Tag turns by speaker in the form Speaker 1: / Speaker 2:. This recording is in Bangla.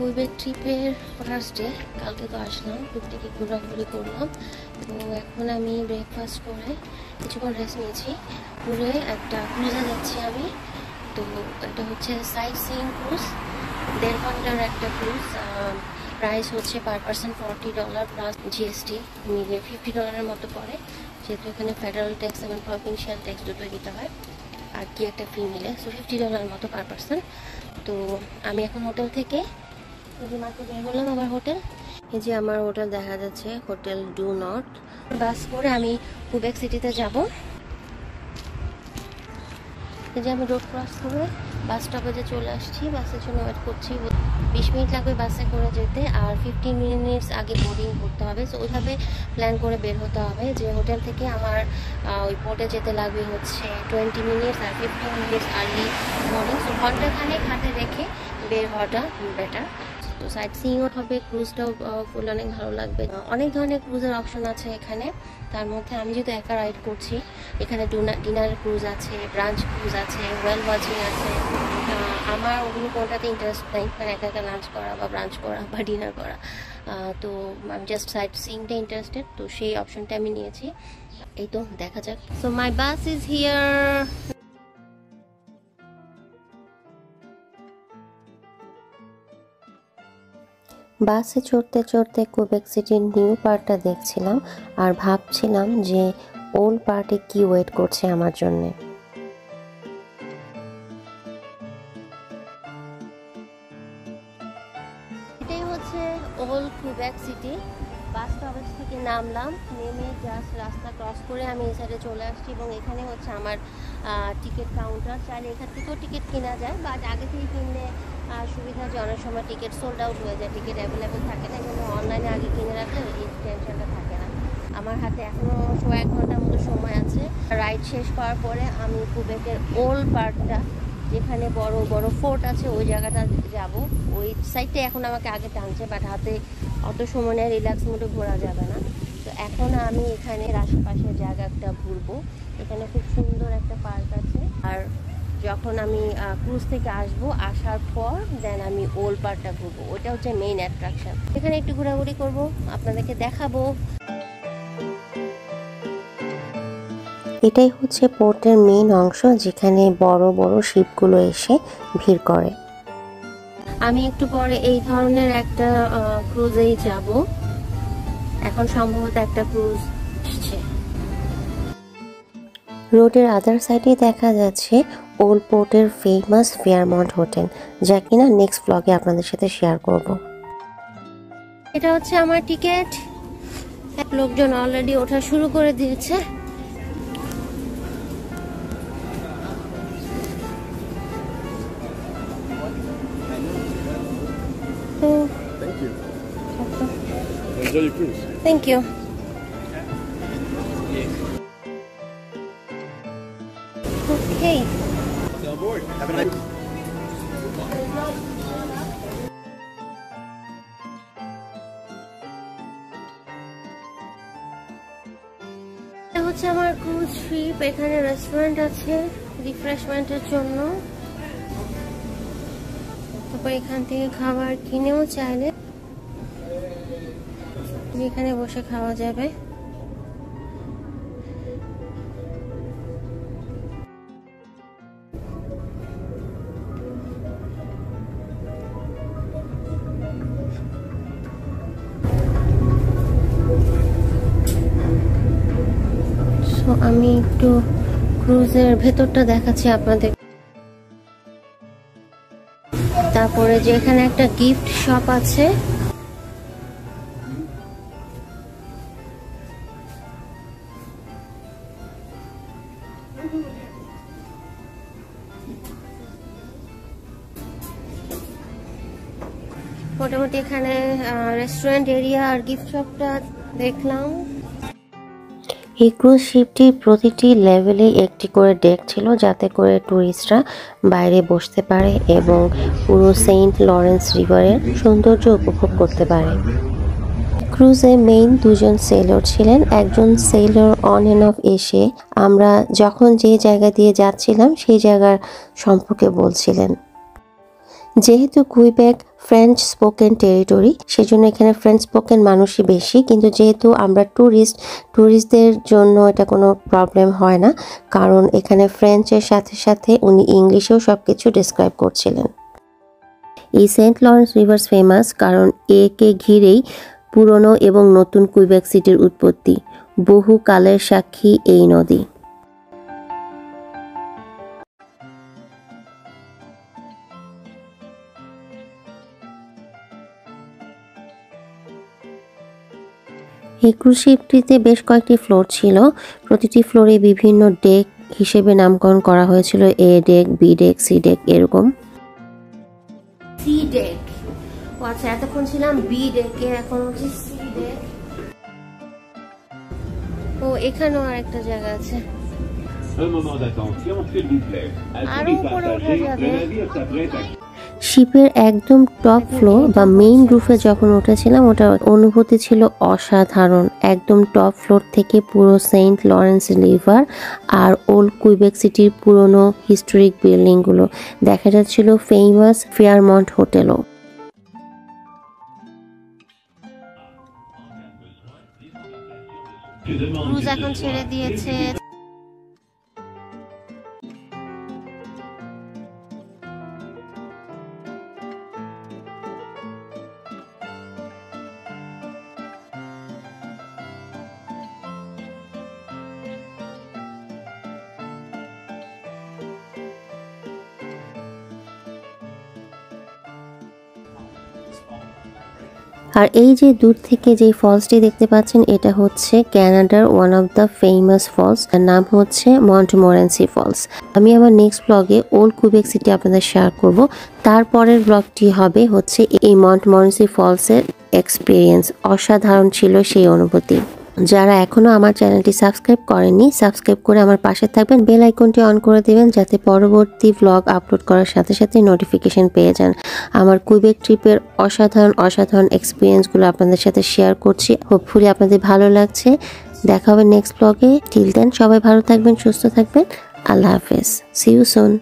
Speaker 1: কুইবেক ট্রিপের ফার্স্ট ডে কালকে তো আসলাম টুকটাকি ঘোরাঘুরি করলাম। তো এখন আমি ব্রেকফাস্ট করে কিছুক্ষণ রেস্ট নিয়েছি। ঘুরে একটা ক্রুজে যাচ্ছি আমি। তো এটা হচ্ছে সাইট সিইং ক্রুজ দেড় ঘণ্টার একটা ক্রুজ প্রাইস হচ্ছে per person forty dollar plus GST মিলে ফিফটি ডলারের মতো পড়ে যেহেতু এখানে ফেডারেল ট্যাক্স এবং প্রভিনশিয়াল ট্যাক্স দুটোই দিতে হয়, আর কি একটা ফি মিলে। সো ফিফটি ডলার মতো পার পার্সন তো আমি এখন হোটেল থেকে মাত্র হলাম আমার হোটেল? এই যে আমার হোটেল দেখা যাচ্ছে, হোটেল ডু নট। বাস করে আমি কুবেক সিটিতে যাব। এই যে আমি রোড ক্রস করে বাস স্টপেজে চলে আসছি, বাসের জন্য ওয়েট করছি। বিশ মিনিট লাগবে বাসে করে যেতে, আর ফিফটিন মিনিটস আগে বোর্ডিং করতে হবে। সো ওইভাবে প্ল্যান করে বের হতে হবে যে হোটেল থেকে আমার ওই পোর্টে যেতে লাগবে হচ্ছে টোয়েন্টি মিনিটস আর fifteen minutes early morning so ঘন্টাখানেক হাতে রেখে বের হওয়াটা বেটার তো সাইট সিইংও হবে ক্রুজটাও ফুল অনেক ভালো লাগবে। অনেক ধরনের ক্রুজের অপশন আছে এখানে। তার মধ্যে আমি যেহেতু একা রাইড করছি, এখানে ডিনার ক্রুজ আছে ব্রাঞ্চ ক্রুজ আছে ওয়েল ওয়াচিং আছে। আমার ওগুলো কোনটাতে ইন্টারেস্ট নাই মানে একা একা লাঞ্চ করা বা ব্রাঞ্চ করা বা ডিনার করা। তো আমি জাস্ট সাইট সিইংটা ইন্টারেস্টেড তো সেই অপশনটা আমি নিয়েছি। এই তো, দেখা যাক। So my bus is here বাসে চড়তে চড়তে কুবেক সিটির নিউ পার্টটা দেখছিলাম আর ভাবছিলাম যে ওল্ড পার্টে কি ওয়েট করছে আমার জন্যে। করে আমি এই সাইডে চলে আসছি এবং এখানে হচ্ছে আমার টিকিট কাউন্টার চাইলে এখান থেকেও টিকিট কেনা যায় বাট আগে থেকে কিনলে সুবিধা যে অনেক সময় টিকিট সোল্ড আউট হয়ে যায় টিকিট অ্যাভেলেবেল থাকে না কিন্তু অনলাইনে আগে কিনে রাখলে এই টেনশনটা থাকে না। আমার হাতে এখনও সোয়া এক ঘণ্টার মতো সময় আছে। রাইড শেষ করার পরে আমি কুবেকের ওল্ড পার্কটা যেখানে বড় বড় ফোর্ট আছে, ওই জায়গাটা যাব। ওই সাইডটা এখন আমাকে আগে টানছে বাট হাতে অত সময় নেয় রিল্যাক্স মোডে ঘোরা যাবে না। এখন আমি এখানে আশেপাশের জায়গাটা ঘুরবো। এখানে খুব সুন্দর একটা পার্ক আছে। আর যখন আমি ক্রুজ থেকে আসব, আসার পর দেন আমি ওল্ড পার্কটা ঘুরবো। ওইটা হচ্ছে মেইন অ্যাট্রাকশন এখানে একটু ঘোরাঘুরি করব, আপনাদেরকে দেখাবো।
Speaker 2: এটাই হচ্ছে পোর্টের মেইন অংশ, যেখানে বড় বড় শিপগুলো এসে ভিড় করে।
Speaker 1: আমি একটু পরে এই ধরনের একটা ক্রুজেই যাব। এখন সম্ভবত একটা ক্রুজ আসছে।
Speaker 2: রোডের আদার সাইডে দেখা যাচ্ছে ওল্ড পোর্টের ফেমাস ফেয়ারমন্ট হোটেল যা কিনা নেক্সট ব্লগে আপনাদের সাথে শেয়ার করব।
Speaker 1: এটা হচ্ছে আমার টিকিট লোকজন অলরেডি ওঠা শুরু করে দিয়েছে।
Speaker 3: Enjoy your cruise.
Speaker 1: Thank you okay
Speaker 3: On board. Have a nice.
Speaker 1: হচ্ছে আমার ক্রুজ ট্রিপ এখানে রেস্টুরেন্ট আছে রিফ্রেশমেন্টের জন্য তারপর এখান থেকে খাবার কিনেও চাইলে এখানে বসে খাওয়া যাবে। আমি একটু ক্রুজের ভেতরটা দেখাচ্ছি আপনাদের। তারপরে যে এখানে একটা গিফট শপ আছে মোটামুটি এখানে রেস্টুরেন্ট এরিয়া আর গিফট শপটা দেখলাম।
Speaker 2: এই ক্রুজ শিপটির প্রতিটি লেভেলে একটি করে ডেক ছিল, যাতে করে ট্যুরিস্টরা বাইরে বসতে পারে এবং পুরো সেন্ট লরেন্স রিভারের সৌন্দর্য উপভোগ করতে পারে। ক্রুজে মেইন দুজন সেলর ছিলেন। একজন সেলর অন এন্ড অফ এসে আমরা যখন যে জায়গা দিয়ে যাচ্ছিলাম, সেই জায়গার সম্পর্কে বলছিলেন। যেহেতু কুইবেক
Speaker 1: ফ্রেঞ্চ স্পোকেন টেরিটরি সেজন্য এখানে ফ্রেঞ্চ স্পোকেন মানুষই বেশি, কিন্তু যেহেতু আমরা ট্যুরিস্ট ট্যুরিস্টদের জন্য এটা কোনো প্রবলেম হয় না, কারণ এখানে ফ্রেঞ্চের সাথে সাথে উনি ইংলিশেও সব কিছু ডিসক্রাইব করছিলেন। এই সেন্ট লরেন্স রিভার্স ফেমাস কারণ একে ঘিরেই পুরনো এবং নতুন কুইবেক সিটির উৎপত্তি, বহু কালের সাক্ষী এই নদী। এই ক্রুজ শিপটিতে বেশ কয়েকটি ফ্লোর ছিল। প্রতিটি ফ্লোরে বিভিন্ন ডেক হিসেবে নামকরণ করা হয়েছিল। A deck B deck C deck এরকম।
Speaker 4: সি ডেক ও আচ্ছা এতক্ষণ ছিলাম বি ডেকে এখন হচ্ছে সি ডেক ও এখানেও আরেকটা জায়গা আছে।
Speaker 5: Un moment d'attention, s'il vous plaît. À tous les passagers, le navire s'apprête à
Speaker 1: শিপের একদম টপ ফ্লোর বা মেইন রুফে যখন উঠেছিলাম, ওটার অনুভূতি ছিল অসাধারণ। একদম টপ ফ্লোর থেকে পুরো সেন্ট লরেন্স লিভার আর ওল্ড কুইবেক সিটির পুরনো হিস্টোরিক বিল্ডিংগুলো দেখা যাচ্ছিল ফেমাস ফেয়ারমন্ট হোটেলও
Speaker 4: ক্রুজ এখন ছেড়ে দিয়েছে।
Speaker 1: আর এই যে দূর থেকে যে ফলসটি দেখতে পাচ্ছেন, এটা হচ্ছে ক্যানাডার one of the famous falls তার নাম হচ্ছে মন্ট মোরেন্সি ফলস আমি আমার নেক্সট ব্লগে ওল্ড কুবেক সিটি আপনাদের শেয়ার করব। তারপরের ব্লগটি হবে হচ্ছে এই মন্ট মন্টমোরেন্সি ফলসের এক্সপিরিয়েন্স অসাধারণ ছিল সেই অনুভূতি। যারা এখনও আমার চ্যানেলটি সাবস্ক্রাইব করেননি, সাবস্ক্রাইব করে আমার পাশে থাকবেন, বেল আইকনটি অন করে দেবেন, যাতে পরবর্তী ব্লগ আপলোড করার সাথে সাথে নোটিফিকেশন পেয়ে যান। আমার কুইবেক ট্রিপের অসাধারণ অসাধারণ এক্সপিরিয়েন্সগুলো আপনাদের সাথে শেয়ার করছি। হোপফুলি আপনাদের ভালো লাগছে। দেখা হবে নেক্সট ব্লগে টিল দেন সবাই ভালো থাকবেন, সুস্থ থাকবেন। আল্লাহ হাফেজ। C you soon